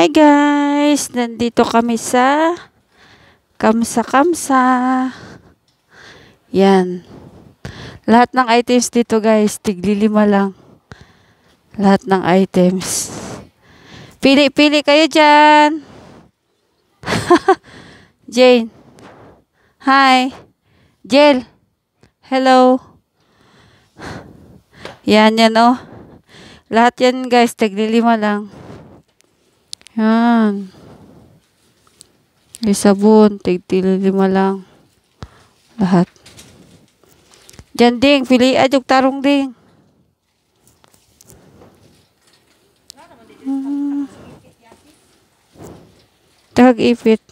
Hi guys! Nandito kami sa Kamsa Kamsa. Yan. Lahat ng items dito guys, tiglilima lang. Lahat ng items. Pili-pili kayo dyan. Jane. Hi. Jel. Hello. Yan yan oh. Lahat yan guys, tiglilima lang. Yan. May sabon, tigtilima lang. Lahat. Diyan ding, pili adjog tarong ding. Hmm. Tag ipit.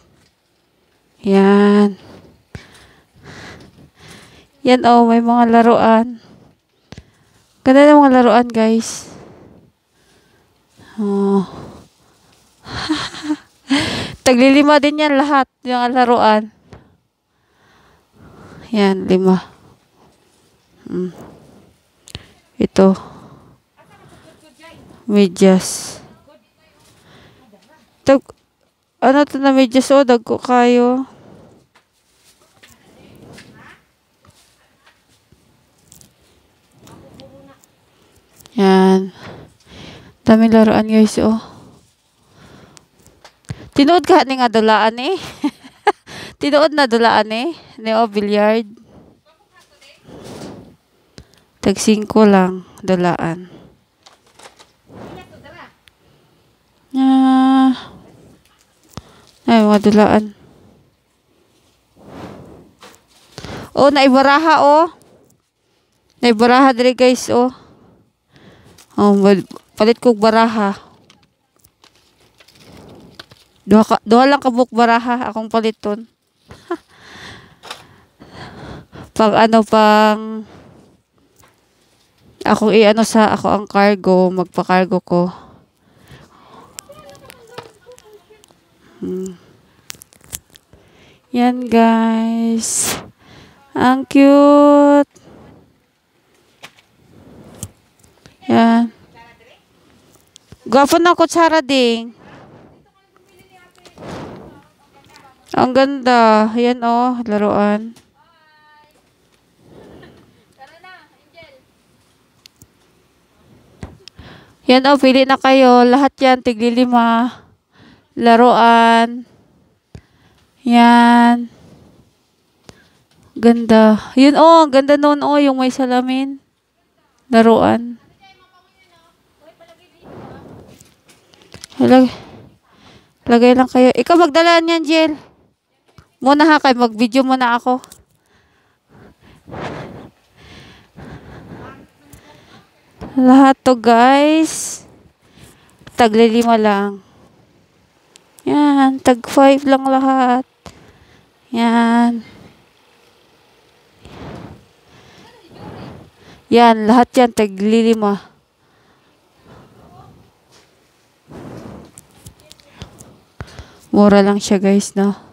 Yan. Yan oh, may mga laruan. Ganda ng mga laruan, guys. Oh. Taglilima din yan lahat, yung laruan. Yan, lima. Mm. Ito. Medyas. Tag, ano to na medyas o, dagko kayo. Yan. Dami laruan guys, oh. Tinuod ka ni nga dulaan eh. Tinuod na dulaan eh. Ni o billiard. Tag 5 lang dulaan. Ah. Ay, mga dulaan. Oh, naibaraha oh. Naibaraha diri guys oh. Oh, palit kog baraha. Duha, ka, duha lang kabuk baraha akong paliton. pang ano pang ako i-ano sa ako ang cargo, magpa-cargo ko. Hmm. Yan guys. Ang cute. Yan. Gwapo na kutsara ding. Ang ganda. Yan oh, laruan. Yan oh, pili na kayo. Lahat yan, tiglilima. Laruan. Yan. Ganda. Yun oh, ganda noon oh, yung may salamin. Laruan. Lagay, lagay lang kayo. Ikaw magdala niyan, Jill. Muna ha, kay mag-video muna ako. Lahat to guys. Taglilima lang. Yan, tag 5 lang lahat. Yan. Yan, lahat yan, taglilima. Mura lang siya guys, no?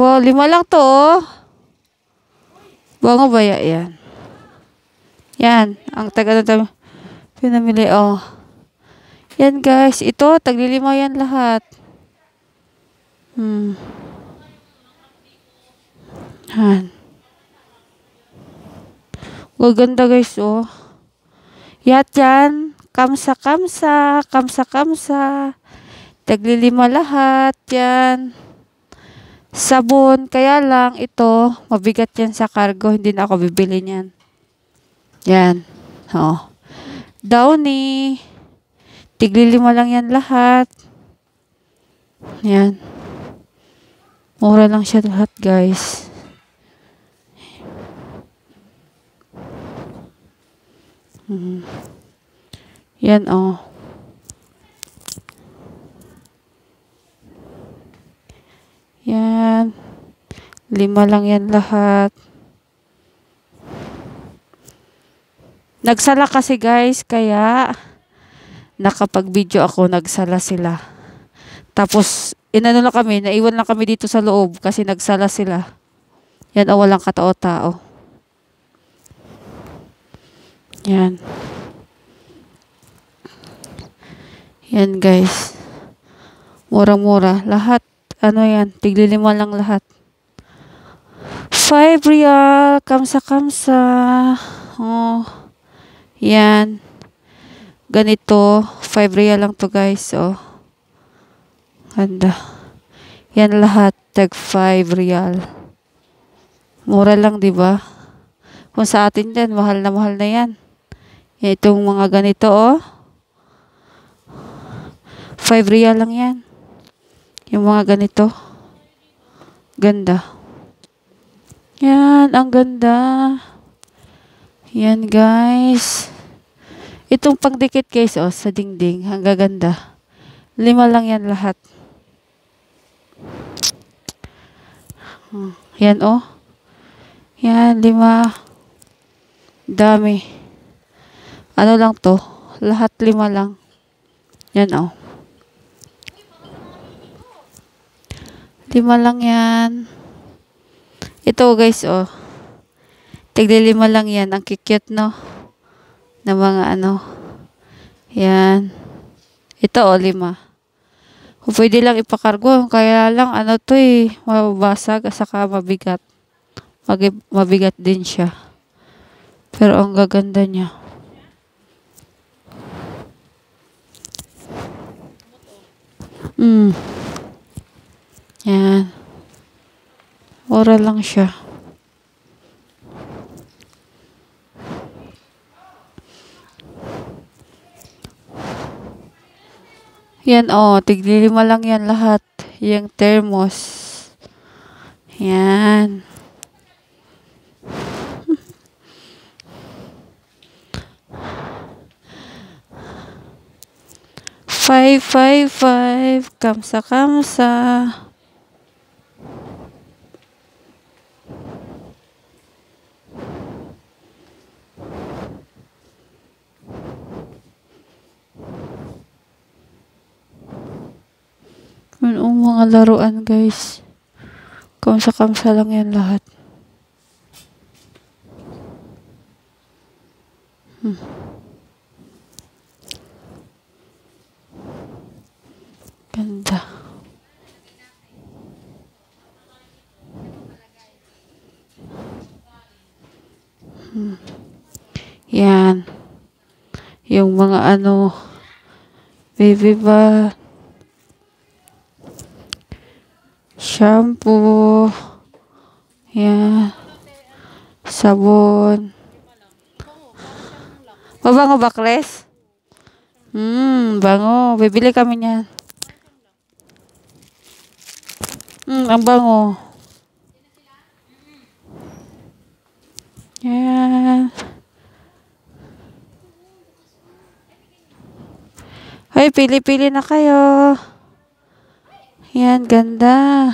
Wow, lima lang to, oh. Bango ba yan? Yan, ang taga na pinamili, oh. Yan guys, ito, taglilima yan lahat. Hmm. Yan. Gaganda guys, oh. Yat yan. Kamsa, kamsa. Kamsa, kamsa. Taglilima lahat. Yan. Sabon. Kaya lang, ito, mabigat yan sa cargo. Hindi na ako bibili niyan. Yan. Oh. Downy. Tiglilima lang yan lahat. Yan. Mura lang siya lahat, guys. Hmm. Yan, oh. Yan. Lima lang yan lahat. Nagsala kasi guys, kaya nakapag-video ako, nagsala sila. Tapos, inano lang kami, naiwan lang kami dito sa loob kasi nagsala sila. Yan, oh, walang katao-tao. Yan. Yan, guys. Murang-mura. Lahat, ano yan, tiglilima lang lahat. 5 real, kamsa-kamsa. Oh, yan. Ganito, 5 real lang to guys. Oh. Ganda. Yan lahat, tag 5 real. Mura lang, di ba? Kung sa atin din, mahal na mahal na yan. Itong mga ganito, oh. 5 real lang yan. Yung mga ganito. Ganda. Yan, ang ganda. Yan, guys. Itong pangdikit, guys, oh, sa dingding. Ang gaganda. Lima lang yan lahat. Hmm. Yan, oh. Yan, lima. Dami. Ano lang to? Lahat lima lang. Yan, oh. Lima lang yan. Ito guys, oh. Tigli lima lang yan. Ang kikit, no? Na mga ano. Yan. Ito, oh, lima. Pwede lang ipakargo. Kaya lang, ano to eh. Mababasag, saka mabigat. Mag mabigat din siya. Pero ang gaganda niya. Mm. Yan. Ora lang siya. Yan oh, tiglilima lang yan lahat. Yung thermos. Yan. Five, five, five. Kamsa, kamsa. Yun ang mga laruan guys. Kamsa-kamsa lang yan lahat. Hmm. Ganda. Hmm. Yan. Yung mga ano, baby ba, shampoo, yan, sabon. Mabango ba, Kles? Hmm, bango. Bibili kami niyan. Hmm, ang bango. Yan. Ay, pili-pili na kayo. Yan, ganda.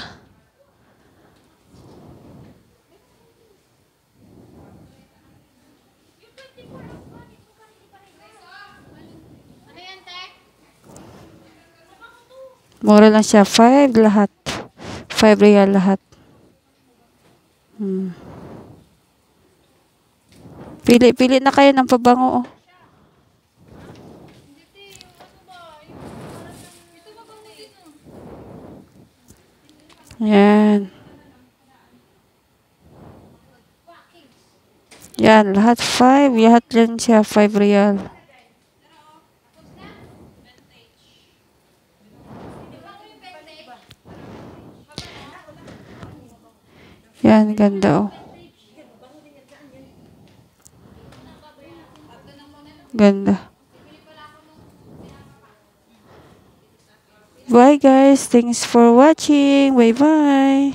Mura lang siya. 5 lahat. 5 real lahat. Hmm. Pili-pili na kayo ng pabango. Oh. Yan. Yan, lahat 5. Lahat lang siya 5 real. Yan, ganda oh. Ganda. Guys. Thanks for watching. Bye bye.